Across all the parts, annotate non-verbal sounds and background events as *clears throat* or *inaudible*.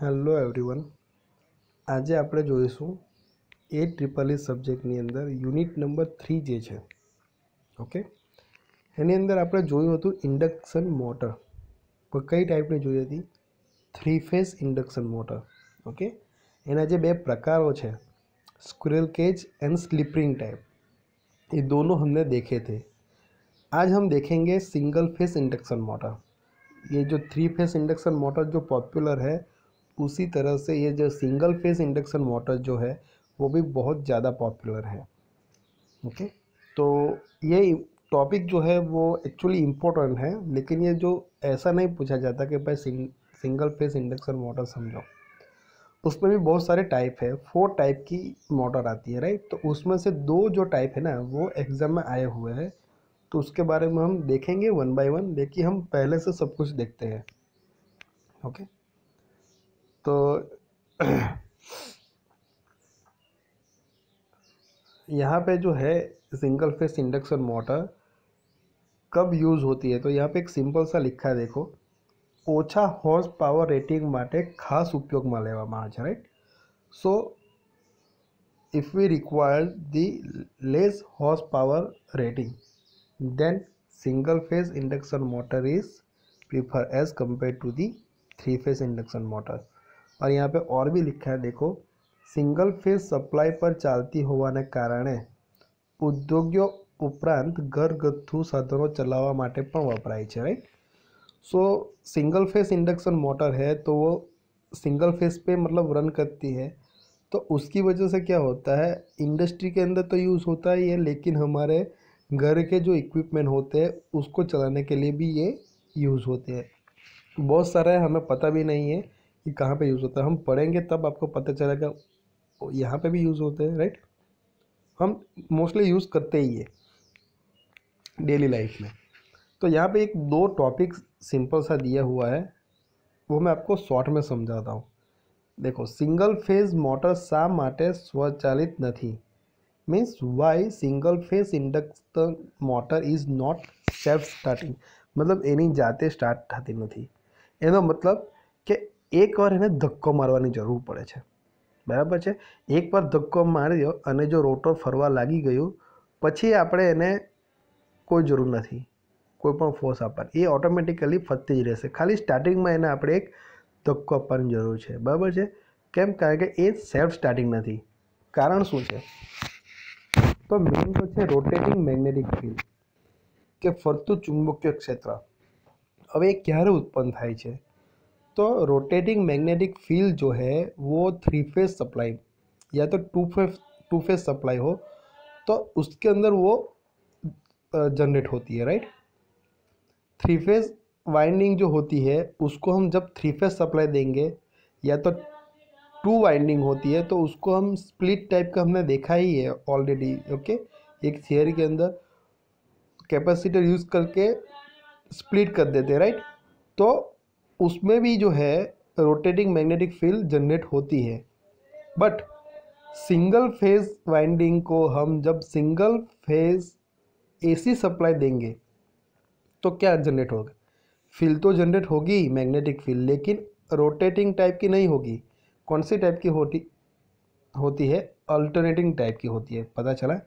Hello everyone આજે આપણે જોઈશું એ ટ્રિપલ ઈ સબ્જેક્ટની અંદર યુનિટ નંબર થ્રી જે છે ઓકે એની અંદર આપણે જોયું હતું ઇન્ડક્શન મોટર પણ કઈ ટાઈપની જોઈ હતી three phase induction motor okay એના જે બે પ્રકારો છે squirrel cage and slip ring type ये दोनों हमने देखे थे आज हम देखेंगे सिंगल फेस इंडक्शन मोटर ये जो थ्री फेस इंडक्शन मोटर जो पॉपुलर है उसी तरह से ये जो सिंगल फेस इंडक्शन मोटर जो है वो भी बहुत ज़्यादा पॉपुलर है। ओके तो ये टॉपिक जो है वो एक्चुअली इम्पोर्टेंट है लेकिन ये जो ऐसा नहीं पूछा जाता कि भाई सिंग, सिंगल फेस इंडक्शन मोटर समझो उसमें भी बहुत सारे टाइप है फोर टाइप की मोटर आती है राइट तो उसमें से दो जो टाइप है ना वो एग्ज़ाम में आए हुए हैं। तो उसके बारे में हम देखेंगे वन बाय वन देखिए हम पहले से सब कुछ देखते हैं। ओके तो *clears throat* यहाँ पे जो है सिंगल फेस इंडक्शन मोटर कब यूज़ होती है तो यहाँ पे एक સિમ્પલ सा लिखा है देखो ઓછા હોર્સ પાવર રેટિંગ માટે ખાસ ઉપયોગમાં લેવામાં આવે છે right so if we require the less horse power rating then single phase induction motor is prefer as compare to the three phase induction motor और यहाँ पे और भी लिखा है देखो સિંગલ ફેઝ સપ્લાય પર ચાલતી હોવાને કારણે ઉદ્યોગો ઉપરાંત ઘરગથ્થુ સાધનો ચલાવવા માટે પણ વપરાય છે right so single phase induction motor है तो वो सिंगल फेस पे मतलब रन करती है तो उसकी वजह से क्या होता है इंडस्ट्री के अंदर तो यूज़ होता ही है लेकिन हमारे घर के जो इक्विपमेंट होते हैं उसको चलाने के लिए भी ये यूज़ होते हैं बहुत सारा है हमें पता भी नहीं है कि कहाँ पे यूज़ होता है हम पढ़ेंगे तब आपको पता चलेगा यहाँ पे भी यूज़ होते हैं राइट हम मोस्टली यूज़ करते ही है डेली लाइफ में तो यहाँ पे एक दो टॉपिक सिंपल सा दिया हुआ है वो मैं आपको શોર્ટ में સમજાવતા હું દેખો સિંગલ ફેઝ મોટર શા માટે સ્વચાલિત નથી means why single phase induction motor is not self starting મતલબ એની જાતે સ્ટાર્ટ થતી નથી એનો મતલબ કે એકવાર એને ધક્કો મારવાની જરૂર પડે છે. બરાબર છે? એકવાર ધક્કો માર્યો અને જો રોટર ફરવા લાગી ગયું, પછી આપણે એને કોઈ જરૂર નથી. કોઈ પણ ફોર્સ આપવાની. એ ઓટોમેટિકલી ફરતી જ રહેશે. ખાલી સ્ટાર્ટિંગમાં એને આપણે એક ધક્કો આપવાની જરૂર છે. બરાબર છે? કેમ? કારણ કે એ સેલ્ફ સ્ટાર્ટિંગ નથી. કારણ શું છે? તો મેઇન તો છે રોટેટિંગ મેગ્નેટિક ફિલ્ડ કે ફરતું ચુંબકીય ક્ષેત્ર. હવે એ ક્યારે ઉત્પન્ન થાય છે? तो रोटेटिंग मैग्नेटिक फ़ील्ड जो है, वो थ्री फ़ेज़ सप्लाई या तो two phase two phase supply हो तो उसके अंदर वो जनरेट होती है राइट थ्री फ़ेज़ वाइंडिंग जो होती है, उसको हम जब थ्री फ़ेज़ सप्लाई देंगे, या तो टू वाइंडिंग होती है तो उसको हम स्प्लिट टाइप का हमने देखा ही है ऑलरेडी ओके एक थियरी के अंदर कैपेसिटर यूज़ करके स्प्लिट कर देते राइट तो उसमें भी जो है रोटेटिंग मैग्नेटिक फ़ील्ड जनरेट होती है। बट सिंगल फ़ेज़ वाइंडिंग को हम जब सिंगल फ़ेज़ एसी सप्लाई देंगे तो क्या जनरेट होगा? फ़ील्ड तो जनरेट होगी मैग्नेटिक फ़ील्ड लेकिन रोटेटिंग टाइप की नहीं होगी। कौन सी टाइप की होती होती है? अल्टरनेटिंग टाइप की होती है। पता चला?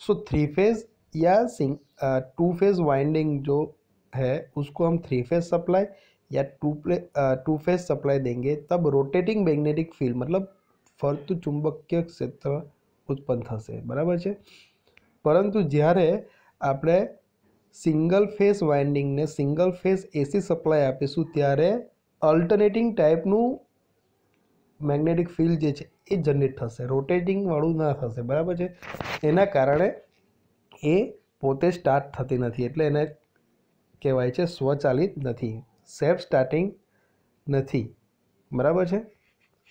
सो थ्री फ़ेज़ या सिंग टू फ़ेज़ वाइंडिंग जो है, उसको हम थ्री फ़ेज़ सप्लाई या to play two phase supply देंगे तब रोटेटिंग मैग्नेटिक फील्ड मतलब ફરતું ચુંબકીય ક્ષેત્ર ઉત્પન્ન થશે બરાબર છે પરંતુ જ્યારે આપણે સિંગલ ફેસ વાઇન્ડિંગને સિંગલ ફેસ એસી સપ્લાય આપીશું ત્યારે અલ્ટરનેટિંગ ટાઈપનું મેગ્નેટિક ફિલ્ડ જે છે એ જનરેટ થશે રોટેટિંગવાળું ના થશે બરાબર છે એના કારણે એ પોતે સ્ટાર્ટ થતી નથી એટલે એને કહેવાય છે સ્વચાલિત નથી સેલ્ફ સ્ટાર્ટિંગ નથી. બરાબર છે?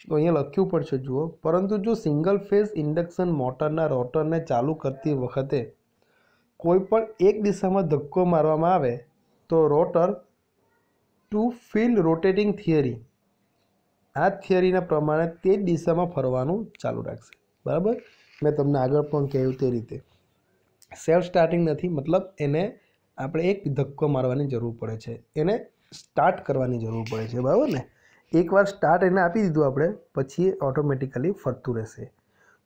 તો અહીંયા લખ્યું પડશે જુઓ. પરંતુ જો સિંગલ ફેઝ ઇન્ડક્શન મોટરના રોટરને ચાલુ કરતી વખતે કોઈ પણ એક દિશામાં ધક્કો મારવામાં આવે, તો rotor two field rotating theory આ થિયરીના પ્રમાણે તે જ દિશામાં ફરવાનું ચાલુ રાખશે. બરાબર? મેં તમને આગળ પણ કહ્યું તે રીતે. સેલ્ફ સ્ટાર્ટિંગ નથી, મતલબ એને આપણે એક ધક્કો મારવાની જરૂર પડે છે. એને સ્ટાર્ટ કરવાની જરૂર પડે છે બરાબર ને એકવાર સ્ટાર્ટ એને આપી દીધું આપણે પછી એ ઓટોમેટિકલી ફરતું રહેશે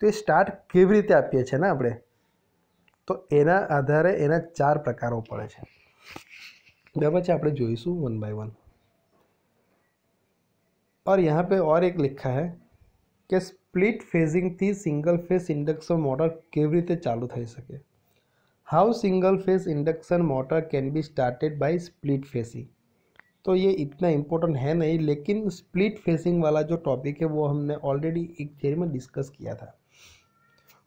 તો એ સ્ટાર્ટ કેવી રીતે આપીએ છીએ ને આપણે તો એના આધારે એના ચાર પ્રકારો પડે છે બરાબર છે આપણે જોઈશું वन बाय वन और यहाँ पे और एक लिखा है કે સ્પ્લિટ ફેઝિંગથી સિંગલ ફેઝ ઇન્ડક્શન મોટર કેવી રીતે ચાલુ થઈ શકે how single phase induction motor can be started by split phasing तो ये इतना इम्पोर्टेंट है नहीं लेकिन स्प्लिट फेसिंग वाला जो टॉपिक है वो हमने ऑलरेडी एक थेरी में डिस्कस किया था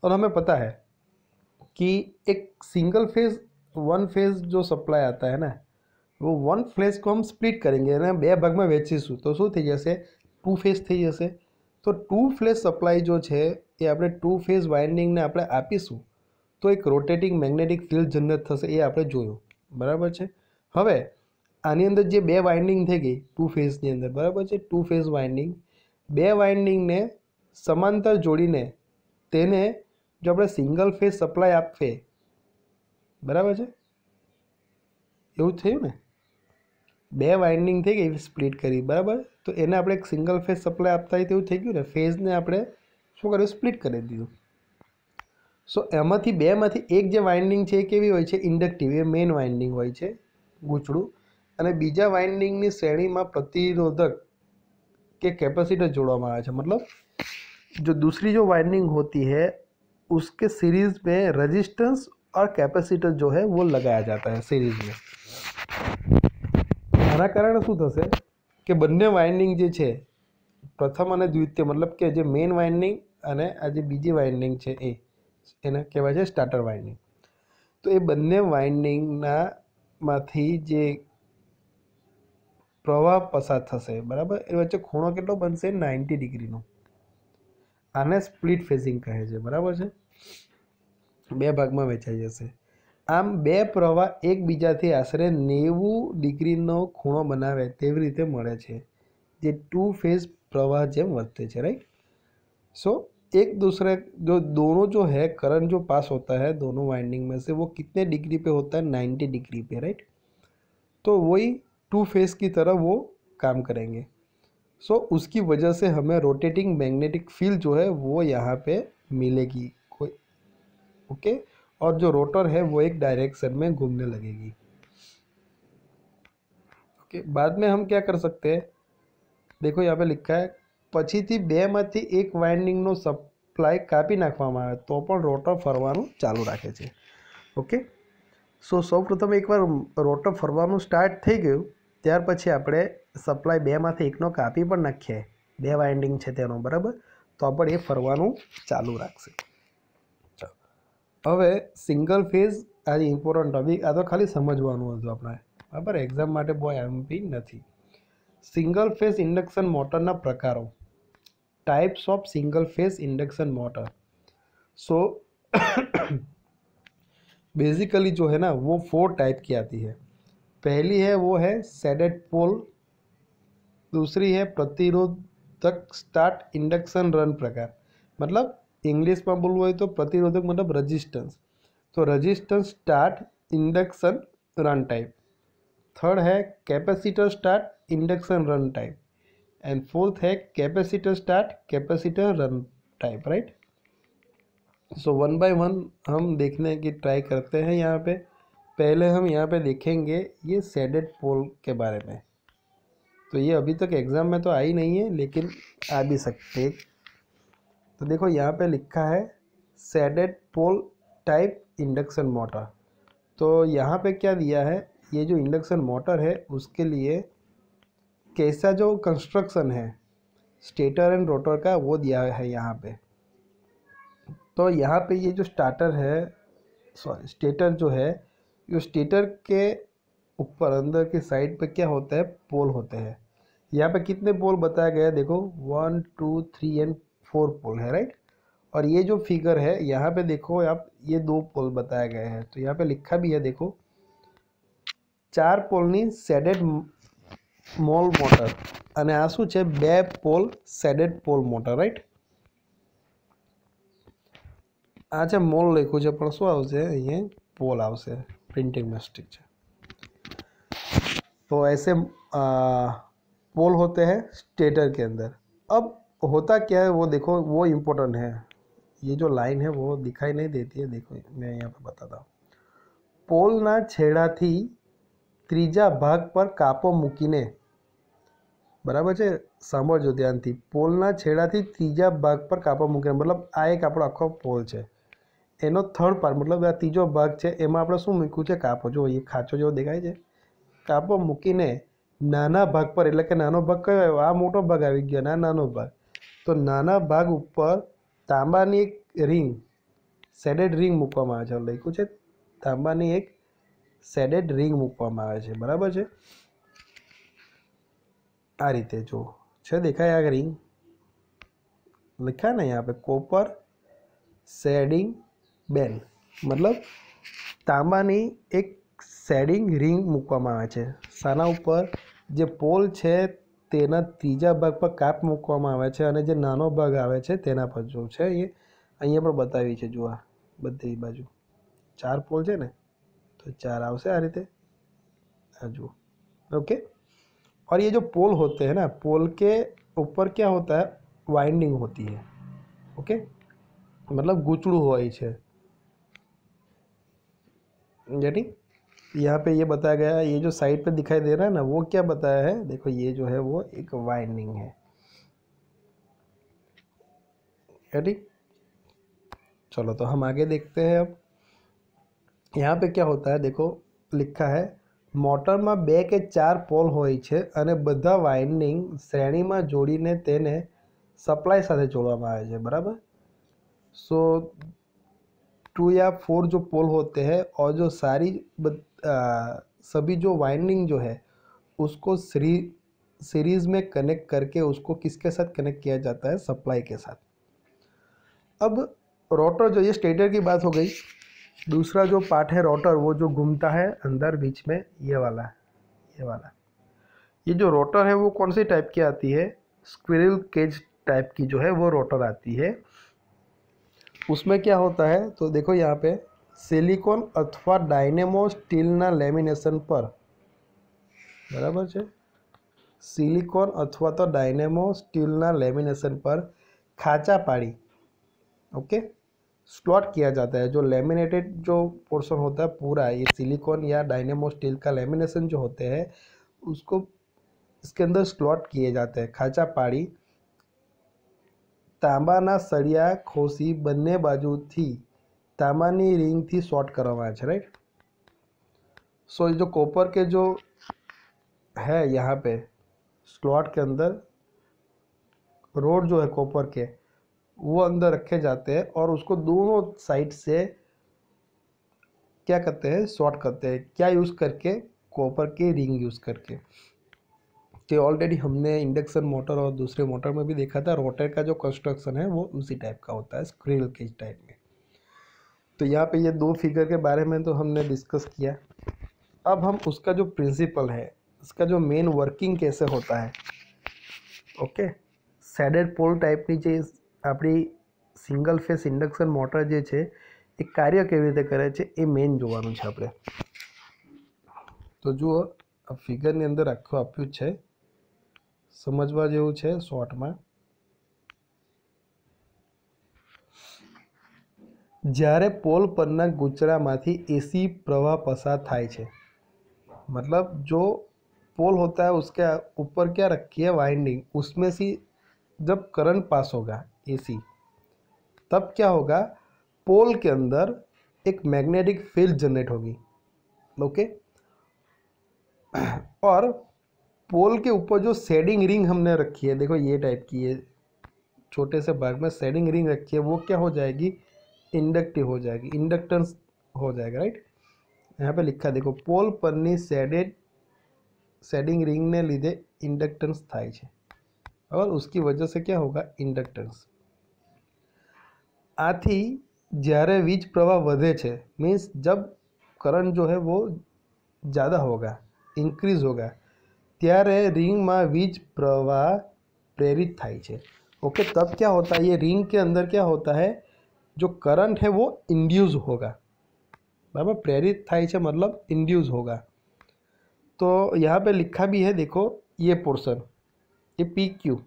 और हमें पता है कि एक सिंगल फेज वन फेज जो सप्लाई आता है ना वो वन ફ્લેશ को हम સ્પ્લિટ કરેંગે અને બે ભાગમાં વેચીશું તો શું થઈ જશે ટુ ફેઝ થઈ જશે તો ટુ ફ્લેશ સપ્લાય જો છે એ આપણે ટુ ફેઝ વાઇન્ડિંગને આપણે આપીશું તો એક રોટેટિંગ મેગ્નેટિક ફિલ્ડ જનરેટ થશે એ આપણે જોયું બરાબર છે હવે આની અંદર જે બે વાઇન્ડિંગ થઈ ગઈ ટુ ફેઝની અંદર, બરાબર છે? ટુ ફેઝ વાઇન્ડિંગ બે વાઇન્ડિંગને સમાંતર જોડીને તેને જો આપણે સિંગલ ફેઝ સપ્લાય આપીએ, બરાબર છે? એવું થયું ને? બે વાઇન્ડિંગ થઈ ગઈ સ્પ્લિટ કરી, બરાબર? તો એને આપણે એક સિંગલ ફેઝ સપ્લાય આપતા હોય તેવું થઈ ગયું ને ફેઝને આપણે શું કર્યું? સ્પ્લિટ કરી દીધું. સો એમાંથી બેમાંથી એક જે વાઇન્ડિંગ છે એ કેવી હોય છે? ઇન્ડક્ટિવ એ મેઇન વાઇન્ડિંગ હોય છે, ગૂંચળું. અને બીજા વાઇન્ડિંગની શ્રેણીમાં પ્રતિરોધક કે कैपेसिटर जोड़वा આવે છે मतलब जो दूसरी जो वाइंडिंग होती है उसके सीरीज में रजिस्टेंस और कैपेसिटर जो है वो लगाया जाता है सीरीज में આના કારણે શું થશે કે બંને વાઇન્ડિંગ જે છે પ્રથમ અને દ્વિતીય મતલબ કે જે મેઇન વાઇન્ડિંગ અને આ જે બીજી વાઇન્ડિંગ છે એ એને કહેવાય છે સ્ટાર્ટર વાઇન્ડિંગ તો એ બંને વાઇન્ડિંગના માંથી જે પ્રવાહ પસાર થશે બરાબર એ વચ્ચે ખૂણો કેટલો બનશે નાઇન્ટી ડિગ્રીનો આને સ્પ્લિટ ફેઝિંગ કહે છે બરાબર છે બે ભાગમાં વેચાઈ જશે આમ બે પ્રવાહ એકબીજાથી આશરે નેવું ડિગ્રીનો ખૂણો બનાવે તેવી રીતે મળે છે જે टू फेज प्रवाह જેમ વર્તે છે राइट सो एक दूसरे जो दोनों जो है करंट जो पास होता है दोनों वाइंडिंग में से वो कितने डिग्री पे होता है नाइन्टी डिग्री पे राइट तो वही टू फेस की तरह वो काम करेंगे सो so, उसकी वजह से हमें रोटेटिंग मैग्नेटिक फील्ड जो है वो यहाँ पे मिलेगी कोई ओके और जो रोटर है वो एक डायरेक्शन में घूमने लगेगी ओके बाद में हम क्या कर सकते हैं देखो यहाँ पे लिखा है પછીથી બેમાંથી એક વાઇન્ડિંગનો સપ્લાય કાપી નાખવામાં આવે તો પણ રોટર ફરવાનું ચાલુ રાખે છે ઓકે સો સૌપ્રથમ એકવાર રોટર ફરવાનું સ્ટાર્ટ થઈ ગયું ત્યાર પછી આપણે સપ્લાય બેમાંથી એકનો કાપી પણ નાખીએ બે વાઇન્ડિંગ છે તેનો બરાબર તો પણ એ ફરવાનું ચાલુ રાખશે હવે સિંગલ ફેઝ આ ઇમ્પોર્ટન્ટ ટોપિક આ તો ખાલી સમજવાનું હતું આપણે બરાબર એક્ઝામ માટે બહુ એમપી નથી સિંગલ ફેઝ ઇન્ડક્શન મોટરના પ્રકારો types of single phase induction motor so basically जो है ना वो फोर टाइप की आती है पहली है, वो है सेडेट पोल दूसरी है, प्रतिरोधक स्टार्ट इंडक्शन रन प्रकार। मतलब इंग्लिश में बोलबो तो प्रतिरोधक मतलब रजिस्टेंस तो resistance start induction run type third है capacitor start induction run type and fourth है capacitor start capacitor run type right so one by one हम देखने की ट्राई करते हैं यहाँ पे। पहले हम यहाँ पे देखेंगे ये सेडेड पोल के बारे में। तो ये अभी तक एग्ज़ाम में तो आई नहीं है, लेकिन आ भी सकते तो देखो यहाँ पे लिखा है shaded pole type induction motor तो यहाँ पे क्या दिया है, ये जो इंडक्शन मोटर है, उसके लिए कैसा जो कंस्ट्रक्शन है स्टेटर एंड रोटर का, वो दिया है यहाँ पे। तो यहाँ पे ये जो स्टार्टर है सॉरी स्टेटर जो है स्टेटर के ऊपर अंदर के साइड पे क्या होता है पोल होते हैं यहाँ पे कितने पोल बताया गया है देखो one two three and four pole है राइट और ये जो फिगर है यहाँ पे देखो आप ये दो पोल बताए गए हैं तो यहाँ पे लिखा भी है देखो ચાર પોલની સેડેડ મોલ મોટર અને આ શું છે બે pole shaded pole motor right આ છે મોલ લખ્યું છે પણ શું આવશે અહીંયા પોલ આવશે प्रिंटिंग मिस्टेक છે तो ऐसे पोल होते हैं स्टेटर के अंदर अब होता क्या है वो देखो वो इम्पोर्टेंट है ये जो लाइन है वो दिखाई नहीं देती है देखो मैं यहाँ पे बताता हूँ પોલના છેડાથી ત્રીજા ભાગ પર કાપો મૂકીને બરાબર છે સાંભળજો ધ્યાનથી પોલના છેડાથી ત્રીજા ભાગ પર કાપો મૂકીને મતલબ આ એક આપણો આખો પોલ છે એનો થર્ડ પાર્ટ મતલબ આ ત્રીજો ભાગ છે, એમાં આપણે શું મૂક્યું છે? કાપો. જો એ ખાંચો જેવો દેખાય છે. કાપો મૂકીને નાના ભાગ પર, એટલે કે નાનો ભાગ કયો આવ્યો? આ મોટો ભાગ આવી ગયો ના નાનો ભાગ. તો નાના ભાગ ઉપર તાંબાની એક રિંગ સેડેડ રિંગ મૂકવામાં આવે છે. લખ્યું છે. તાંબાની એક સેડેડ રિંગ મૂકવામાં આવે છે. બરાબર છે? આ રીતે જો છે, દેખાય આ રિંગ લખ્યા ને અહીંયા આપણે કોપર સેડિંગ બેન મતલબ તાંબાની એક શેડિંગ રિંગ મૂકવામાં આવે છે સાના ઉપર જે પોલ છે તેના ત્રીજા ભાગ પર કાપ મૂકવામાં આવે છે અને જે નાનો ભાગ આવે છે તેના પર જો છે એ અહીંયા પણ બતાવી છે જુઓ બધી બાજુ चार पोल है ना तो चार आवश्य आ रीते जो ओके और ये जो पोल होते हैं ना पोल के ऊपर क्या होता है वाइंडिंग होती है ओके मतलब गुचड़ू हो यानी यहाँ पे ये बताया गया है, ये जो साइड पे दिखाई दे रहा है ना, वो क्या बताया है? देखो, ये जो है वो एक वाइंडिंग है। यानी चलो तो हम आगे देखते हैं अब। यहाँ पे क्या होता है, देखो, लिखा है, मोटर में बे के चार पोल हो बधा वाइंडिंग श्रेणी में जोड़ी ने तेने सप्लाय साथ जोड़े बराबर? सो टू या फोर जो पोल होते हैं और जो सारी सभी जो वाइंडिंग जो है, उसको सीरी, सीरीज़ में कनेक्ट करके उसको किसके साथ कनेक्ट किया जाता है? सप्लाई के साथ। अब रोटर जो, ये स्टेटर की बात हो गई। दूसरा जो पार्ट है रोटर, वो जो घूमता है अंदर बीच में, ये वाला है ये वाला। ये जो रोटर है, वो कौन सी टाइप की आती है? स्क्विरल केज टाइप की जो है, वो रोटर आती है। उसमें क्या होता है? तो देखो यहाँ पे, सिलिकॉन अथवा डायनेमो स्टीलना लेमिनेशन पर। बराबर है सिलिकॉन अथवा तो डायनेमो स्टीलना लेमिनेशन पर खाचा पाड़ी, ओके? स्लॉट किया जाता है। जो लेमिनेटेड जो पोर्शन होता है पूरा, ये सिलिकॉन या डायनेमो स्टील का लेमिनेशन जो होते हैं, उसको इसके अंदर स्लॉट किए जाते हैं। खाचा पाड़ी सड़िया खोसी बने बाजू थी तांबानी रिंग थी शॉर्ट करवा राइट सो जो कॉपर के जो है यहाँ पे स्लॉट के अंदर रोड जो है कॉपर के वो अंदर रखे जाते हैं और उसको दोनों साइड से क्या करते हैं शॉर्ट करते हैं क्या यूज़ करके कॉपर के रिंग यूज़ करके तो ऑलरेडी हमने इंडक्शन मोटर और दूसरे मोटर में भी देखा था रोटर का जो कंस्ट्रक्शन है वो उसी टाइप का होता है स्क्रील के टाइप में तो यहाँ पे ये दो फिगर के बारे में तो हमने डिस्कस किया अब हम उसका जो प्रिंसिपल है उसका जो मेन वर्किंग कैसे होता है ओके सेडेड पोल टाइपनी जो આપણી સિંગલ ફેસ ઇન્ડક્શન મોટર જે છે એ કાર્ય કેવી રીતે કરે છે એ મેઇન જોવાનું છે આપણે તો જુઓ આ ફિગરની અંદર આખું આપ્યું છે સમજવા જેવું છે શોર્ટમાં. જ્યારે પોલ પરના ગુચરામાંથી एसी प्रवाह पसार થાય છે मतलब जो पोल होता है उसके ऊपर क्या रखी है वाइंडिंग उसमें से जब करंट पास होगा एसी तब क्या होगा पोल के अंदर एक मैग्नेटिक फ़ील्ड जनरेट होगी ओके और पोल के ऊपर जो सेडिंग रिंग हमने रखी है देखो ये टाइप की है छोटे से भाग में सेडिंग रिंग रखी है वो क्या हो जाएगी इंडक्टिव हो जाएगी इंडक्टेंस हो जाएगा राइट यहाँ पे लिखा देखो पोल पन्नी सेडेड सेडिंग रिंग ने लीधे इंडक्टेंस થાય છે और उसकी वजह से क्या होगा इंडक्टेंस આથી જ્યારે વીજ પ્રવાહ વધે છે मीन्स जब करंट जो है वो ज़्यादा होगा इंक्रीज होगा तेरे रिंग में वीज प्रवाह प्रेरित थाई है ओके तब क्या होता है ये रिंग के अंदर क्या होता है जो करंट है वो इंड्यूज होगा बराबर प्रेरित था છે मतलब इंड्यूज होगा तो यहाँ पे लिखा भी है देखो ये पोर्सन ये पी क्यू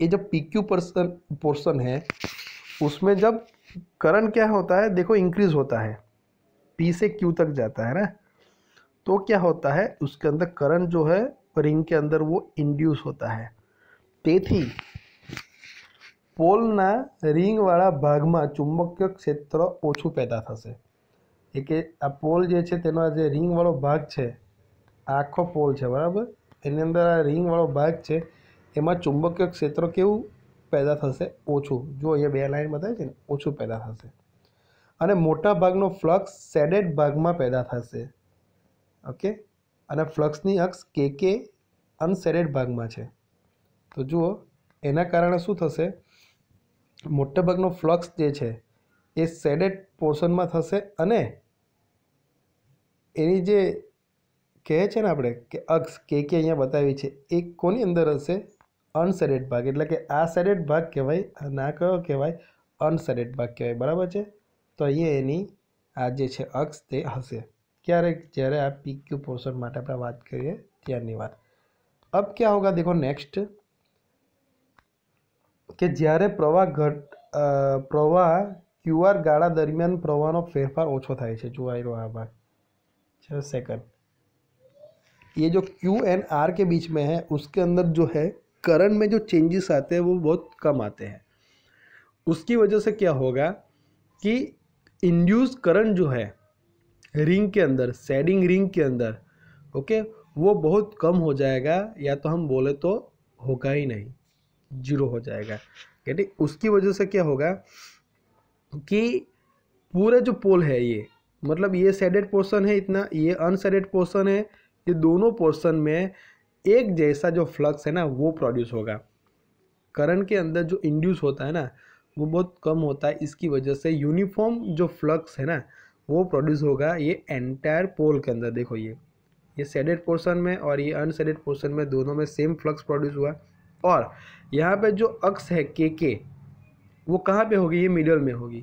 ये जब पी क्यू पर्सन पोर्सन है उसमें जब करंट क्या होता है देखो इंक्रीज होता है पी से क्यू तक जाता है ना तो क्या होता है उसके अंदर करंट जो है रिंग के अंदर वो इंड्यूस होता है તેથી પોલના રિંગવાળા ભાગમાં ચુંબકીય ક્ષેત્ર ઓછું પેદા થશે એ કે આ પોલ જે છે તેનો જે રિંગવાળો ભાગ છે આખો પોલ છે બરાબર એની અંદર આ રિંગવાળો ભાગ છે એમાં ચુંબકીય ક્ષેત્ર કેવું પેદા થશે ઓછું જો અહીંયા બે લાઈન બતાવે છે ને ઓછું પેદા થશે અને મોટા ભાગનો ફ્લક્સ સેડેડ ભાગમાં પેદા થશે ઓકે? અને ફ્લક્સની અક્ષ કે કે અનસેડેડ ભાગમાં છે. તો જુઓ, એના કારણે શું થશે? મોટાભાગનો ફ્લક્સ જે છે, એ સેડેડ પોર્શનમાં થશે અને એની જે કહે છે ને આપણે કે અક્ષ કે કે અહીંયા બતાવી છે, એ કોની અંદર હશે? અનસેડેડ ભાગ. એટલે કે આ સેડેડ ભાગ કહેવાય, આ કયો કહેવાય? અનસેડેડ ભાગ કહેવાય. બરાબર છે? તો અહીંયા એની આ જે છે અક્ષ તે હશે. ક્યારેક જ્યારે આ પીક્યુ પોર્શન માટે આપણે વાત કરીએ ત્યારની વાત अब क्या होगा देखो नेक्स्ट કે જ્યારે પ્રવાહ ઘટ પ્રવાહ ક્યુઆર ગાળા દરમિયાન પ્રવાહનો ફેરફાર ઓછો થાય છે જો आई આ भाग छः सेकंड ये जो क्यू एंड आर के बीच में है उसके अंदर जो है करंट में जो चेंजेस आते हैं वो बहुत कम आते हैं उसकी वजह से क्या होगा कि इंड्यूस करंट जो है रिंग के अंदर सेडिंग रिंग के अंदर, ओके? वो बहुत कम हो जाएगा, या तो हम बोले तो होगा ही नहीं, ज़ीरो हो जाएगा। यानी उसकी वजह से क्या होगा कि पूरे जो पोल है ये मतलब ये सेडेड पोर्शन है इतना, ये अनसेडेड पोर्शन है, ये दोनों पोर्शन में एक जैसा जो फ्लक्स है ना, वो प्रोड्यूस होगा। करंट के अंदर जो इंड्यूस होता है ना, वो बहुत कम होता है, इसकी वजह से यूनिफॉर्म जो फ्लक्स है ना वो प्रोड्यूस होगा ये एंटायर पोल के अंदर। देखो ये ये सेडेड पोर्शन में और ये अनसेडेड पोर्शन में दोनों में सेम फ्लक्स प्रोड्यूस हुआ। और यहाँ पे जो अक्स है के के वो कहाँ पे होगी? ये मिडल में होगी।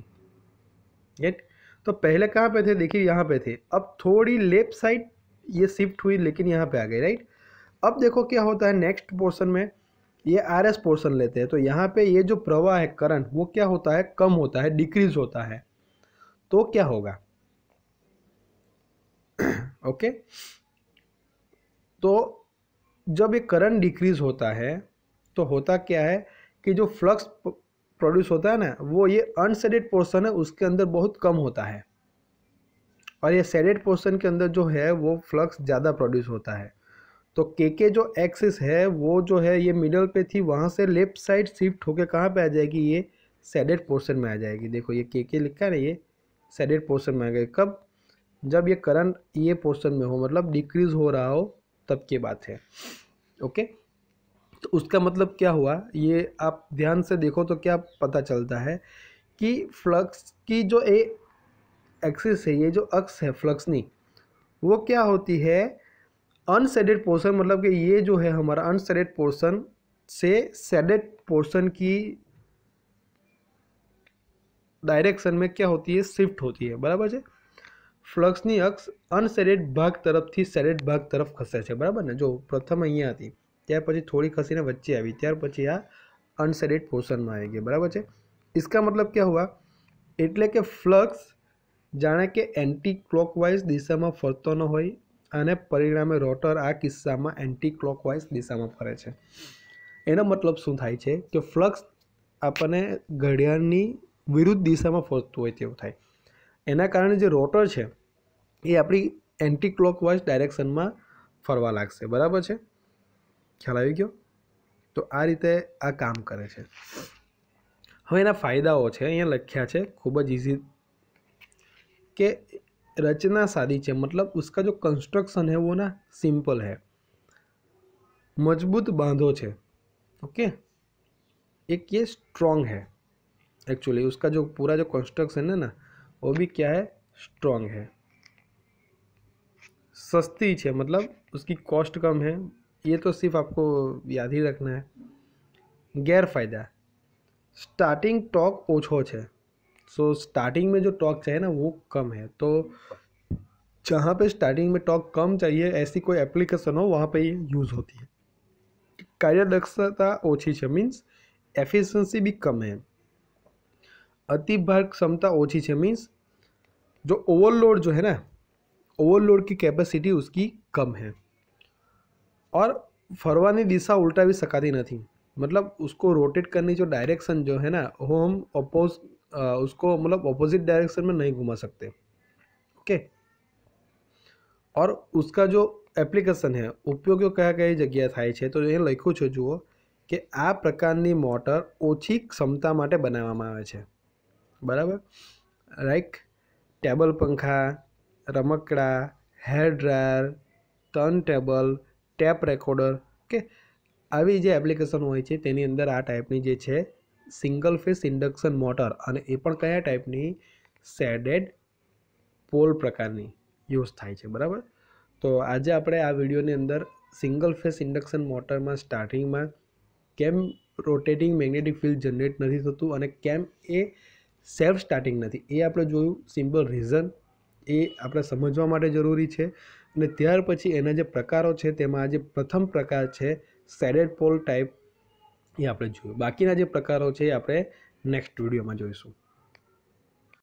गेट तो पहले कहाँ पे थे? देखिए यहाँ पे थे। अब थोड़ी लेफ़्ट साइड ये शिफ्ट हुई, लेकिन यहाँ पे आ गई राइट अब देखो क्या होता है नेक्स्ट पोर्शन में। ये आर एस पोर्शन लेते हैं। तो यहाँ पे ये जो प्रवाह है करंट वो क्या होता है? कम होता है डिक्रीज होता है। तो क्या होगा? ओके? तो जब ये करंट डिक्रीज होता है तो होता क्या है कि जो फ्लक्स प्रोड्यूस होता है ना, वो ये अनसेडेड पोर्शन है, उसके अंदर बहुत कम होता है। और ये सेडेड पोर्शन के अंदर जो है, वो फ्लक्स ज़्यादा प्रोड्यूस होता है। तो के के जो एक्सिस है, वो जो है, ये मिडल पे थी, वहाँ से लेफ़्ट साइड शिफ्ट होकर कहाँ पे आ जाएगी, ये सेडेड पोर्शन में आ जाएगी। देखो, ये के के लिखा है ना, ये सेडेड पोर्शन में आ गए कब? जब ये करंट ये पोर्शन में हो मतलब डिक्रीज हो रहा हो, तब की बात है। ओके? तो उसका मतलब क्या हुआ? ये आप ध्यान से देखो तो क्या पता चलता है कि फ्लक्स की जो ए एक्सिस है, ये जो अक्स है फ्लक्सनी वो क्या होती है? अनसेडेड पोर्शन मतलब कि ये जो है हमारा अनसेडेड पोर्शन से सेडेड पोर्शन की डायरेक्शन में क्या होती है? शिफ्ट होती है, बराबर है ફ્લક્સની અક્ષ અનસેડેડ ભાગ તરફથી સેડેડ ભાગ તરફ ખસે છે બરાબર ને જો પ્રથમ અહીંયા હતી ત્યાર પછી થોડી ખસીને વચ્ચે આવી ત્યાર પછી આ અનસેડેડ પોર્શનમાં આવી ગઈ બરાબર છે इसका मतलब क्या हुआ એટલે કે ફ્લક્સ જાણે કે એન્ટી ક્લોકવાઇઝ દિશામાં ફરતો ન હોય અને પરિણામે રોટર આ કિસ્સામાં એન્ટી ક્લોકવાઇઝ દિશામાં ફરે છે એનો મતલબ શું થાય છે કે ફ્લક્સ આપણને ઘડિયાળની વિરુદ્ધ દિશામાં ફરતું હોય તેવું થાય એના કારણે જે રોટર છે એ આપણી એન્ટી ક્લોકવાઇઝ ડાયરેક્શનમાં ફરવા લાગશે બરાબર છે ખ્યાલ આવી ગયો તો આ રીતે આ કામ કરે છે હવે એના ફાયદાઓ છે અહીંયા લખ્યા છે ખૂબ જ ઇઝી કે रचना सादी है मतलब उसका जो कंस्ट्रक्शन है वो ना सिंपल है मजबूत बांधो છે ओके एक ये स्ट्रॉन्ग है एक्चुअली उसका जो पूरा जो कंस्ट्रक्शन है ना वो भी क्या है? स्ट्रांग है। सस्ती है मतलब उसकी कॉस्ट कम है। ये तो सिर्फ़ आपको याद ही रखना है। गैरफ़ायदा। स्टार्टिंग टॉक ओछो है। सो स्टार्टिंग में जो टॉक चाहिए ना, वो कम है। तो जहाँ पे स्टार्टिंग में टॉक कम चाहिए, ऐसी कोई एप्लीकेशन हो, वहाँ पे ये यूज़ होती है। कार्यदक्षता ओछी है मीन्स एफिशंसी भी कम है। अति भार क्षमता ओछी है मीन्स जो ओवरलोड जो है ना ओवरलोड की कैपेसिटी उसकी कम है और ફરવાની દિશા ઉલટાવી શકાતી નથી मतलब उसको रोटेट करने जो डायरेक्शन जो है ना वो हम अपोज उसको मतलब अपोजिट डायरेक्शन में नहीं घुमा सकते ओके और उसका जो એપ્લિકેશન હે ઉપયોગો કયા કઈ જગ્યાએ થાય છે તો એ લખ્યું છે જુઓ કે આ પ્રકારની મોટર ઓછી ક્ષમતા માટે બનાવવામાં આવે છે બરાબર? રાઈટ ટેબલ પંખા, રમકડા hair dryer turn table tape recorder કે આવી જે એપ્લિકેશન હોય છે તેની અંદર આ ટાઈપની જે છે સિંગલ ફેસ ઇન્ડક્શન મોટર અને એ પણ કયા ટાઈપની સેડેડ પોલ પ્રકારની યુઝ થાય છે, બરાબર? તો આજે આપણે આ વિડીયોની અંદર સિંગલ ફેસ ઇન્ડક્શન મોટરમાં સ્ટાર્ટિંગમાં કેમ રોટેટિંગ મેગ્નેટિક ફિલ્ડ જનરેટ નથી થતું અને કેમ એ સેલ્ફ સ્ટાર્ટિંગ નથી. એ આપણે જોયું સિમ્પલ રીઝન એ આપણે સમજવા માટે જરૂરી છે. અને ત્યાર પછી એના જે પ્રકારો છે, તેમાં જે પ્રથમ પ્રકાર છે સેડેડ પોલ ટાઈપ, એ આપણે જોયું. બાકીના જે પ્રકારો છે, એ આપણે નેક્સ્ટ વિડીયોમાં જોઈશું.